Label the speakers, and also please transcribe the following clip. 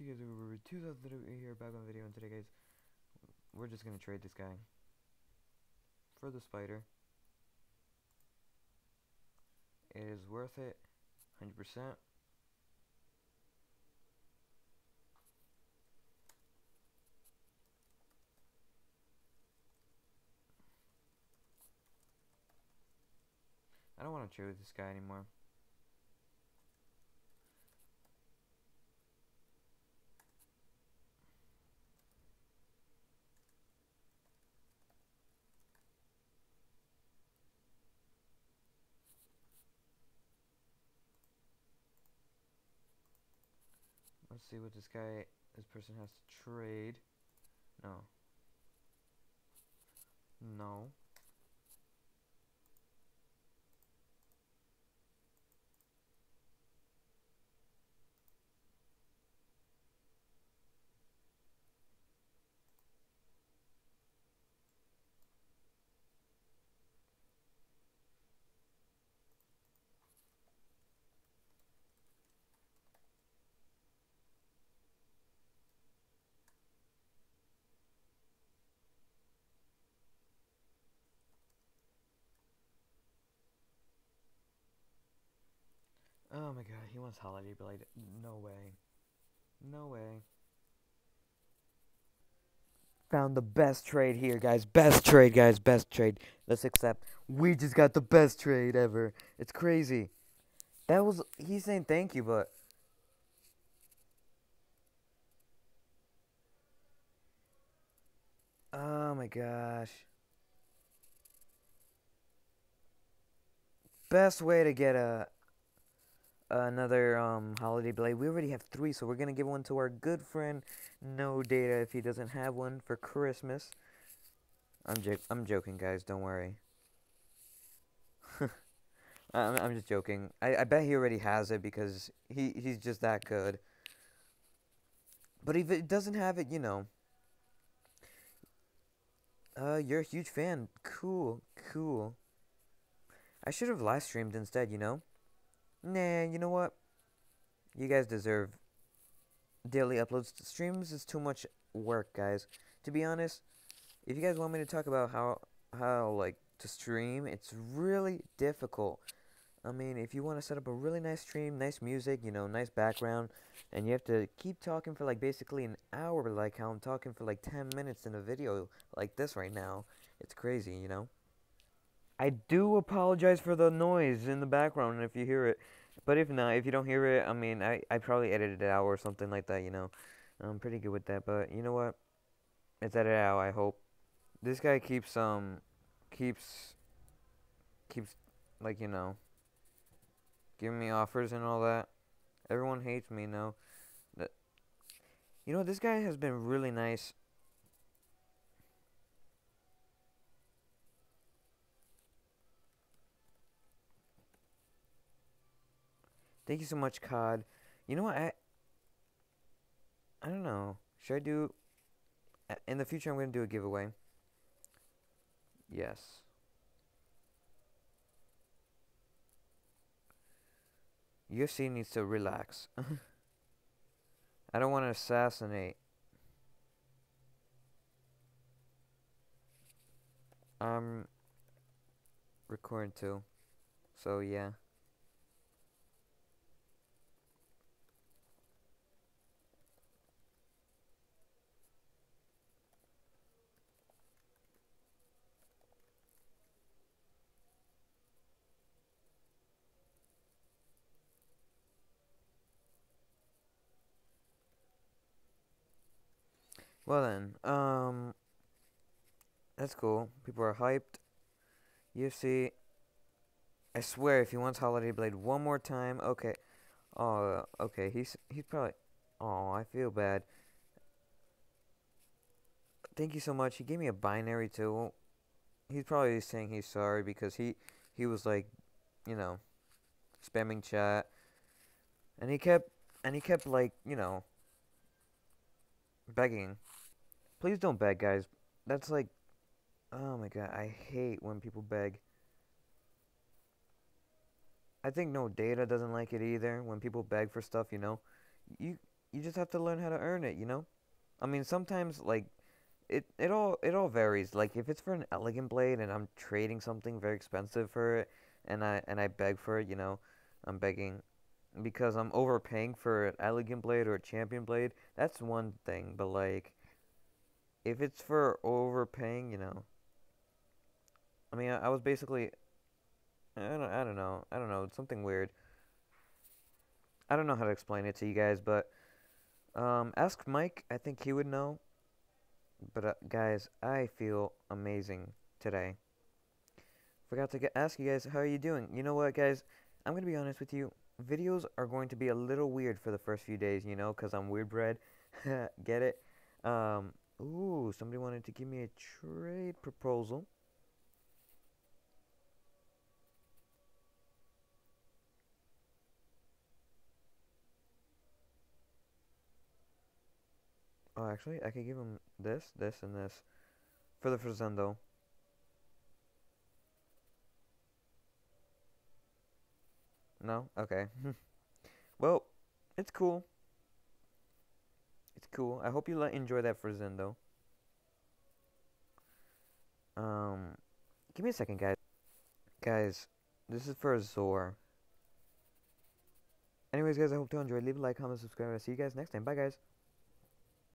Speaker 1: you guys over 2008 here back on video and today guys we're just gonna trade this guy for the spider. It is worth it 100% I don't want to trade with this guy anymore Let's see what this guy, this person has to trade. No. No. Oh my god, he wants Holiday Blade. No way. No way. Found the best trade here, guys. Best trade, guys. Best trade. Let's accept. We just got the best trade ever. It's crazy. That was. He's saying thank you, but. Oh my gosh. Best way to get a another um, holiday blade. We already have three, so we're going to give one to our good friend No Data if he doesn't have one for Christmas. I'm, jo I'm joking, guys. Don't worry. I'm, I'm just joking. I, I bet he already has it because he, he's just that good. But if it doesn't have it, you know. Uh, you're a huge fan. Cool, cool. I should have live streamed instead, you know? Nah, you know what? You guys deserve daily uploads. Streams is too much work, guys. To be honest, if you guys want me to talk about how how like to stream, it's really difficult. I mean, if you want to set up a really nice stream, nice music, you know, nice background, and you have to keep talking for like basically an hour, like how I'm talking for like 10 minutes in a video like this right now, it's crazy, you know? I do apologize for the noise in the background if you hear it. But if not, if you don't hear it, I mean, I, I probably edited it out or something like that, you know. I'm pretty good with that, but you know what? It's edited out, I hope. This guy keeps, um, keeps, keeps, like, you know, giving me offers and all that. Everyone hates me now. That, you know, this guy has been really nice Thank you so much, COD. You know what? I I don't know. Should I do uh, in the future? I'm going to do a giveaway. Yes. UFC needs to relax. I don't want to assassinate. I'm recording too. So yeah. Well then, um, that's cool. People are hyped. UFC. I swear, if he wants Holiday Blade one more time, okay. Oh, okay. He's he's probably. Oh, I feel bad. Thank you so much. He gave me a binary too. He's probably saying he's sorry because he he was like, you know, spamming chat, and he kept and he kept like you know begging Please don't beg, guys. That's like, oh my god, I hate when people beg. I think no data doesn't like it either when people beg for stuff, you know. You you just have to learn how to earn it, you know? I mean, sometimes like it it all it all varies. Like if it's for an elegant blade and I'm trading something very expensive for it and I and I beg for it, you know, I'm begging because I'm overpaying for an elegant blade or a champion blade, that's one thing, but like if it's for overpaying, you know, I mean, I, I was basically I don't I don't know. I don't know, it's something weird. I don't know how to explain it to you guys, but um, ask Mike. I think he would know. But uh, guys, I feel amazing today. Forgot to get, ask you guys, how are you doing? You know what, guys? I'm going to be honest with you. Videos are going to be a little weird for the first few days, you know, because I'm weird bread. get it? Um, ooh, somebody wanted to give me a trade proposal. Oh, actually, I could give him this, this, and this for the Fresendo. No? Okay. well, it's cool. It's cool. I hope you enjoy that Fresendo. Um, give me a second, guys. Guys, this is for Zor. Anyways, guys, I hope you enjoyed. Leave a like, comment, subscribe. I'll see you guys next time. Bye, guys.